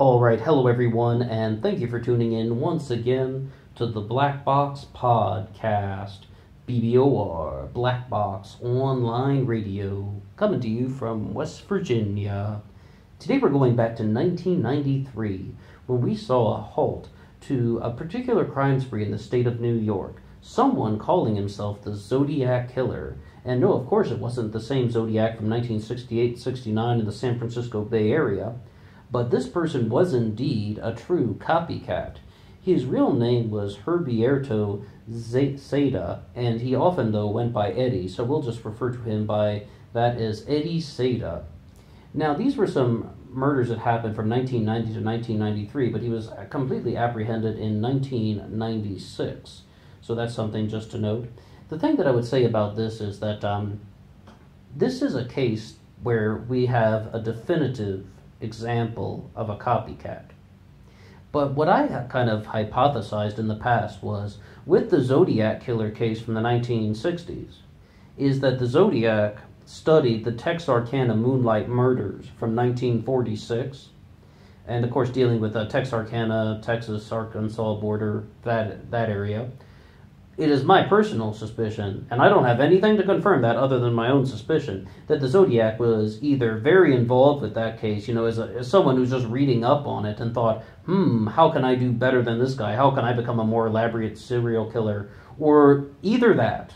All right, hello everyone, and thank you for tuning in once again to the Black Box Podcast, BBOR, Black Box Online Radio, coming to you from West Virginia. Today we're going back to 1993 when we saw a halt to a particular crime spree in the state of New York. Someone calling himself the Zodiac Killer. And no, of course, it wasn't the same Zodiac from 1968 69 in the San Francisco Bay Area, but this person was indeed a true copycat. His real name was Heriberto Seda, and he often, though, went by Eddie, so we'll just refer to him by that as Eddie Seda. Now, these were some murders that happened from 1990 to 1993, but he was completely apprehended in 1996. So that's something just to note. The thing that I would say about this is that um, this is a case where we have a definitive example of a copycat. But what I kind of hypothesized in the past was with the Zodiac killer case from the 1960s, is that the Zodiac studied the Texarkana Moonlight Murders from 1946, and of course dealing with the Texarkana, Texas, Arkansas border, that that area. It is my personal suspicion, and I don't have anything to confirm that other than my own suspicion, that the Zodiac was either very involved with that case, you know, as, a, as someone who's just reading up on it and thought, hmm, how can I do better than this guy? How can I become a more elaborate serial killer? Or either that,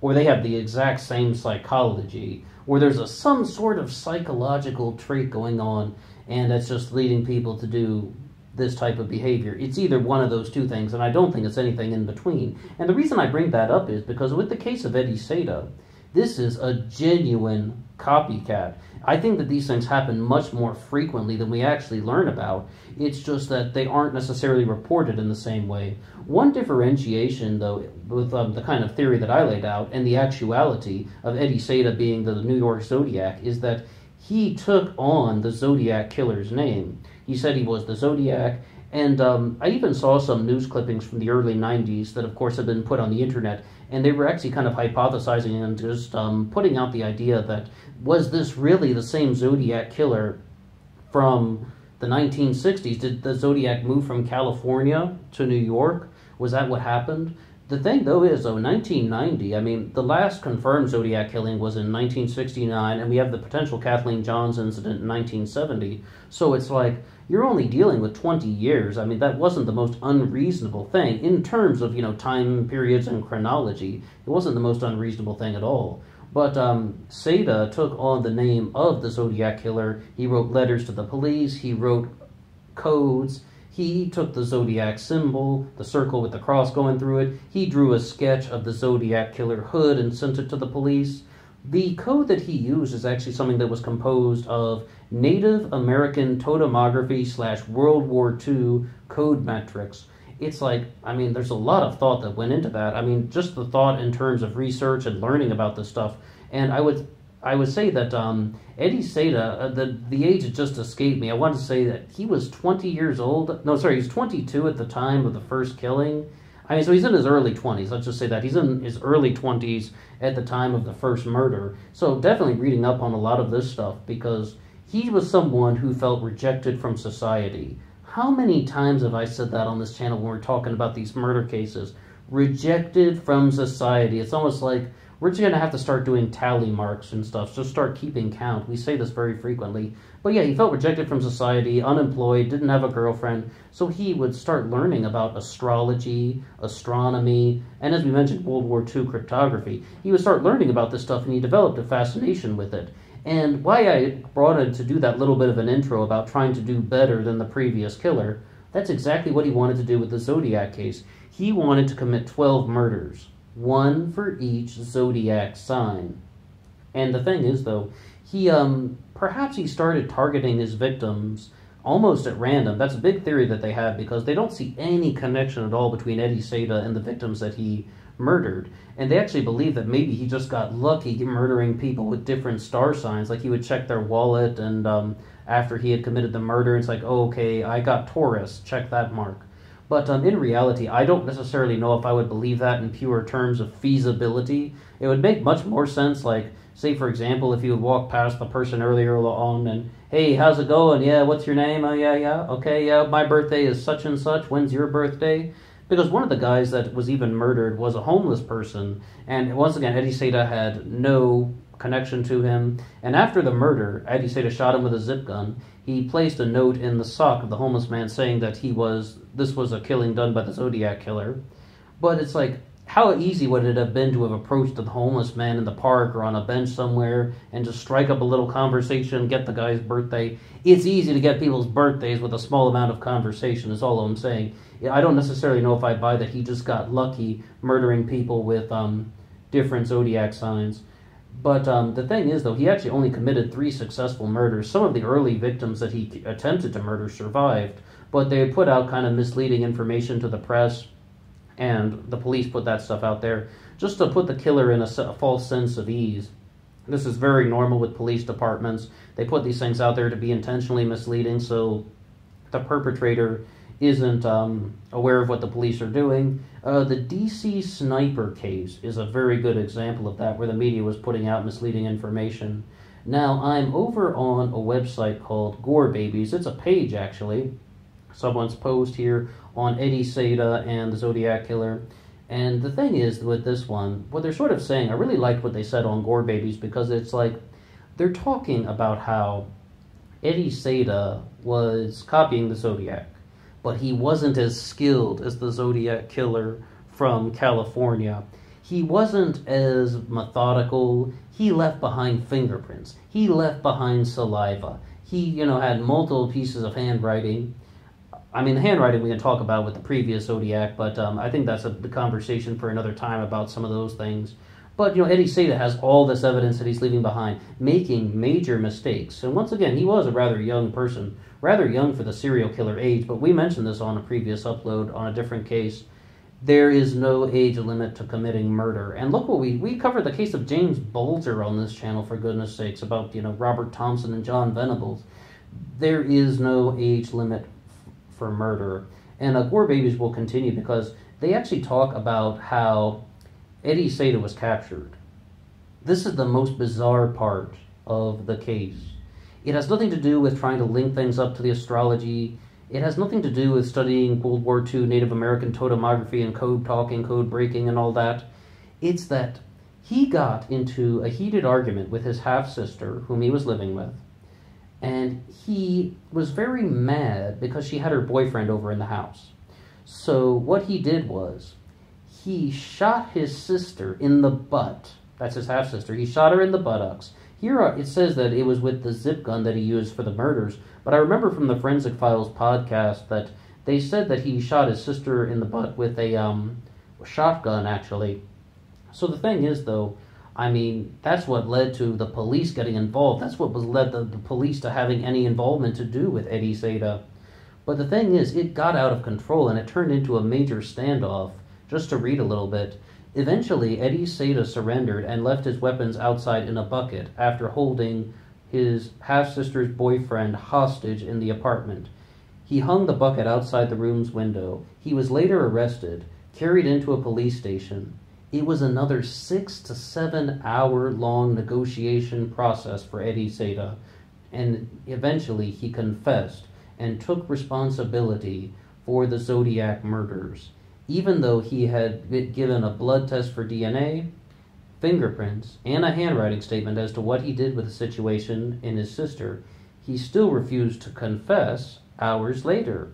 or they have the exact same psychology, or there's a, some sort of psychological trait going on, and that's just leading people to do this type of behavior. It's either one of those two things, and I don't think it's anything in between. And the reason I bring that up is because with the case of Eddie Seda, this is a genuine copycat. I think that these things happen much more frequently than we actually learn about. It's just that they aren't necessarily reported in the same way. One differentiation, though, with um, the kind of theory that I laid out and the actuality of Eddie Seda being the New York Zodiac, is that he took on the Zodiac killer's name. He said he was the Zodiac, and um, I even saw some news clippings from the early 90s that, of course, have been put on the internet, and they were actually kind of hypothesizing and just um, putting out the idea that was this really the same Zodiac killer from the 1960s? Did the Zodiac move from California to New York? Was that what happened? The thing, though, is, though, 1990, I mean, the last confirmed Zodiac killing was in 1969, and we have the potential Kathleen Johns incident in 1970. So it's like, you're only dealing with 20 years. I mean, that wasn't the most unreasonable thing in terms of, you know, time periods and chronology. It wasn't the most unreasonable thing at all. But um, Seda took on the name of the Zodiac Killer. He wrote letters to the police, he wrote codes, he took the zodiac symbol, the circle with the cross going through it. He drew a sketch of the zodiac killer hood and sent it to the police. The code that he used is actually something that was composed of Native American totemography slash World War II code metrics. It's like, I mean, there's a lot of thought that went into that. I mean, just the thought in terms of research and learning about this stuff. And I would I would say that um, Eddie Seda, uh, the the age just escaped me. I want to say that he was 20 years old. No, sorry, he was 22 at the time of the first killing. I mean, so he's in his early 20s. Let's just say that he's in his early 20s at the time of the first murder. So definitely reading up on a lot of this stuff because he was someone who felt rejected from society. How many times have I said that on this channel when we're talking about these murder cases? Rejected from society. It's almost like we're just going to have to start doing tally marks and stuff. Just start keeping count. We say this very frequently. But yeah, he felt rejected from society, unemployed, didn't have a girlfriend. So he would start learning about astrology, astronomy, and as we mentioned, World War II cryptography. He would start learning about this stuff and he developed a fascination with it. And why I brought it to do that little bit of an intro about trying to do better than the previous killer, that's exactly what he wanted to do with the Zodiac case. He wanted to commit 12 murders one for each zodiac sign. And the thing is, though, he um perhaps he started targeting his victims almost at random. That's a big theory that they have because they don't see any connection at all between Eddie Seda and the victims that he murdered. And they actually believe that maybe he just got lucky murdering people with different star signs. Like he would check their wallet, and um, after he had committed the murder, it's like, oh, okay, I got Taurus, check that mark. But um, in reality, I don't necessarily know if I would believe that in pure terms of feasibility. It would make much more sense, like, say, for example, if you would walk past the person earlier on and, Hey, how's it going? Yeah, what's your name? Oh, yeah, yeah. Okay, yeah, my birthday is such and such. When's your birthday? Because one of the guys that was even murdered was a homeless person. And once again, Eddie Seda had no connection to him. And after the murder, Eddie Seda shot him with a zip gun. He placed a note in the sock of the homeless man saying that he was this was a killing done by the Zodiac killer. But it's like how easy would it have been to have approached the homeless man in the park or on a bench somewhere and just strike up a little conversation, get the guy's birthday? It's easy to get people's birthdays with a small amount of conversation, is all I'm saying. I don't necessarily know if I buy that he just got lucky murdering people with um, different zodiac signs. But um, the thing is, though, he actually only committed three successful murders. Some of the early victims that he attempted to murder survived, but they put out kind of misleading information to the press and the police put that stuff out there just to put the killer in a, a, false sense of ease. This is very normal with police departments. They put these things out there to be intentionally misleading so the perpetrator isn't um, aware of what the police are doing. Uh, the DC sniper case is a very good example of that, where the media was putting out misleading information. Now, I'm over on a website called Gore Babies. It's a page, actually. Someone's post here on Eddie Seda and the Zodiac Killer. And the thing is with this one, what they're sort of saying, I really liked what they said on Gore Babies because it's like they're talking about how Eddie Seda was copying the Zodiac, but he wasn't as skilled as the Zodiac Killer from California. He wasn't as methodical. He left behind fingerprints. He left behind saliva. He, you know, had multiple pieces of handwriting I mean, the handwriting we can talk about with the previous Zodiac, but um, I think that's a conversation for another time about some of those things. But you know, Eddie Seda has all this evidence that he's leaving behind, making major mistakes. And once again, he was a rather young person, rather young for the serial killer age. But we mentioned this on a previous upload on a different case. There is no age limit to committing murder. And look what we we covered the case of James Bulger on this channel for goodness sakes about you know Robert Thompson and John Venables. There is no age limit for murder. And uh, Gore Babies will continue because they actually talk about how Eddie Seda was captured. This is the most bizarre part of the case. It has nothing to do with trying to link things up to the astrology. It has nothing to do with studying World War II Native American totemography and code talking, code breaking, and all that. It's that he got into a heated argument with his half sister, whom he was living with, and he was very mad because she had her boyfriend over in the house. So what he did was he shot his sister in the butt. That's his half sister. He shot her in the buttocks. Here it says that it was with the zip gun that he used for the murders, but I remember from the Forensic Files podcast that they said that he shot his sister in the butt with a um, shotgun, actually. So the thing is, though, I mean, that's what led to the police getting involved. That's what was led the, the police to having any involvement to do with Eddie Seda. But the thing is, it got out of control and it turned into a major standoff. Just to read a little bit. Eventually, Eddie Seda surrendered and left his weapons outside in a bucket after holding his half sister's boyfriend hostage in the apartment. He hung the bucket outside the room's window. He was later arrested, carried into a police station. It was another six to seven hour long negotiation process for Eddie Seda, and eventually he confessed and took responsibility for the Zodiac murders. Even though he had been given a blood test for DNA, fingerprints, and a handwriting statement as to what he did with the situation in his sister, he still refused to confess hours later.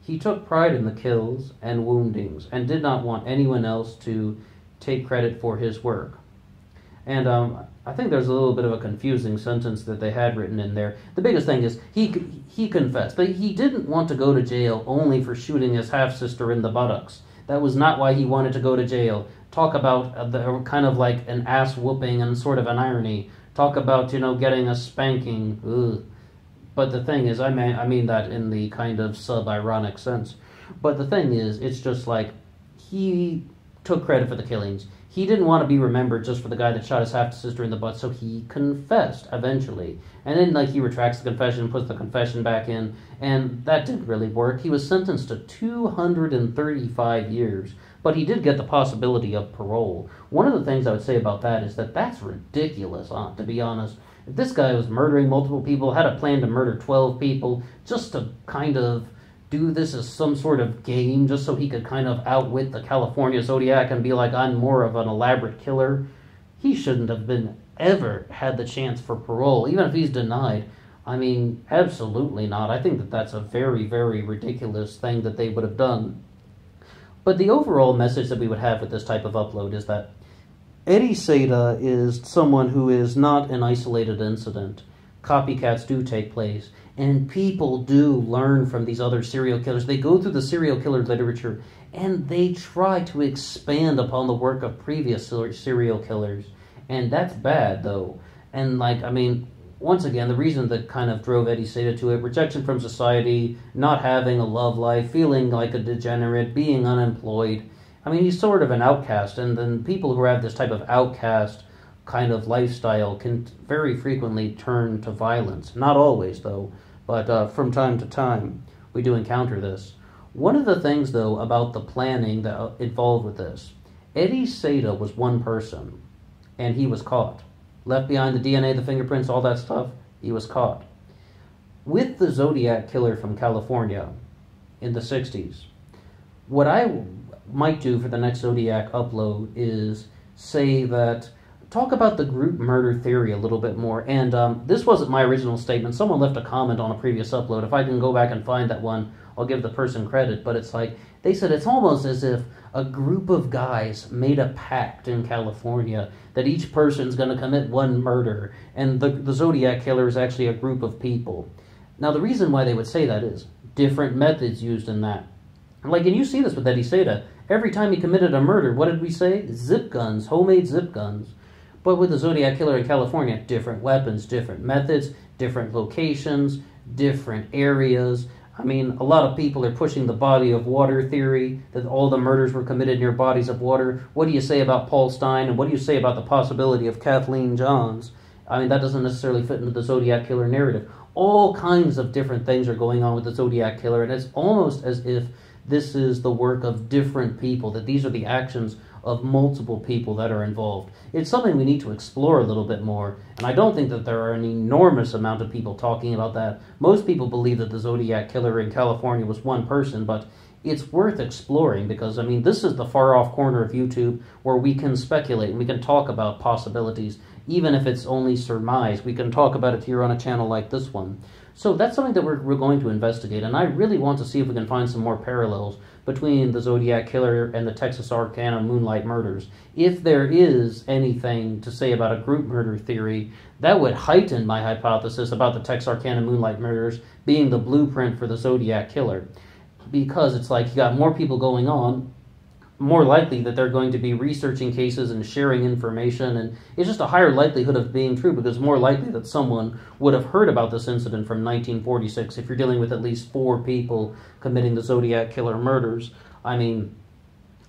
He took pride in the kills and woundings and did not want anyone else to take credit for his work. And um, I think there's a little bit of a confusing sentence that they had written in there. The biggest thing is he he confessed, but he didn't want to go to jail only for shooting his half sister in the buttocks. That was not why he wanted to go to jail. Talk about the kind of like an ass whooping and sort of an irony. Talk about you know getting a spanking. Ugh. But the thing is, I mean I mean that in the kind of sub ironic sense. But the thing is, it's just like he took credit for the killings. He didn't want to be remembered just for the guy that shot his half sister in the butt, so he confessed eventually. And then, like, he retracts the confession, and puts the confession back in, and that didn't really work. He was sentenced to 235 years, but he did get the possibility of parole. One of the things I would say about that is that that's ridiculous, uh, to be honest. if this guy was murdering multiple people, had a plan to murder 12 people, just to kind of do this as some sort of game, just so he could kind of outwit the California Zodiac and be like, I'm more of an elaborate killer, he shouldn't have been ever had the chance for parole, even if he's denied. I mean, absolutely not. I think that that's a very, very ridiculous thing that they would have done. But the overall message that we would have with this type of upload is that Eddie Seda is someone who is not an isolated incident. Copycats do take place, and people do learn from these other serial killers. They go through the serial killer literature and they try to expand upon the work of previous serial killers. And that's bad, though. And, like, I mean, once again, the reason that kind of drove Eddie Seda to it rejection from society, not having a love life, feeling like a degenerate, being unemployed I mean, he's sort of an outcast, and then people who have this type of outcast kind of lifestyle can very frequently turn to violence. Not always, though, but uh, from time to time we do encounter this. One of the things, though, about the planning that uh, involved with this, Eddie Seda was one person, and he was caught. Left behind the DNA, the fingerprints, all that stuff, he was caught. With the Zodiac killer from California in the 60s, what I might do for the next Zodiac upload is say that talk about the group murder theory a little bit more. And um, this wasn't my original statement. Someone left a comment on a previous upload. If I can go back and find that one, I'll give the person credit. But it's like they said it's almost as if a group of guys made a pact in California that each person's going to commit one murder, and the, the Zodiac killer is actually a group of people. Now, the reason why they would say that is different methods used in that. Like, and you see this with Eddie Seda. Every time he committed a murder, what did we say? Zip guns, homemade zip guns. But with the Zodiac Killer in California, different weapons, different methods, different locations, different areas. I mean, a lot of people are pushing the body of water theory, that all the murders were committed near bodies of water. What do you say about Paul Stine and what do you say about the possibility of Kathleen Johns? I mean, that doesn't necessarily fit into the Zodiac Killer narrative. All kinds of different things are going on with the Zodiac Killer, and it's almost as if this is the work of different people, that these are the actions of multiple people that are involved. It's something we need to explore a little bit more, and I don't think that there are an enormous amount of people talking about that. Most people believe that the Zodiac killer in California was one person, but it's worth exploring because, I mean, this is the far off corner of YouTube where we can speculate and we can talk about possibilities, even if it's only surmise. We can talk about it here on a channel like this one. So that's something that we're, we're going to investigate, and I really want to see if we can find some more parallels between the Zodiac Killer and the Texarkana Moonlight Murders. If there is anything to say about a group murder theory, that would heighten my hypothesis about the Texas Texarkana Moonlight Murders being the blueprint for the Zodiac Killer. Because it's like you got more people going on, more mm-hmm. likely that they're going to be researching cases and sharing information, and it's just a higher likelihood of being true because more likely that someone would have heard about this incident from 1946 if you're dealing with at least four people committing the Zodiac Killer murders. I mean,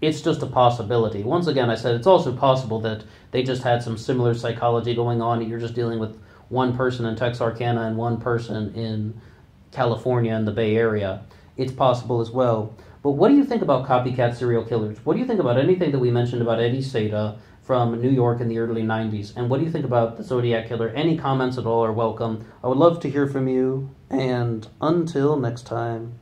it's just a possibility. Once again, I said it's also possible that they just had some similar psychology going on. You're just dealing with one person in Texarkana and one person in California and the Bay Area. It's possible as well. But what do you think about copycat serial killers? What do you think about anything that we mentioned about Eddie Seda from New York in the early 90s? And what do you think about the Zodiac Killer? Any comments at all are welcome. I would love to hear from you. And until next time.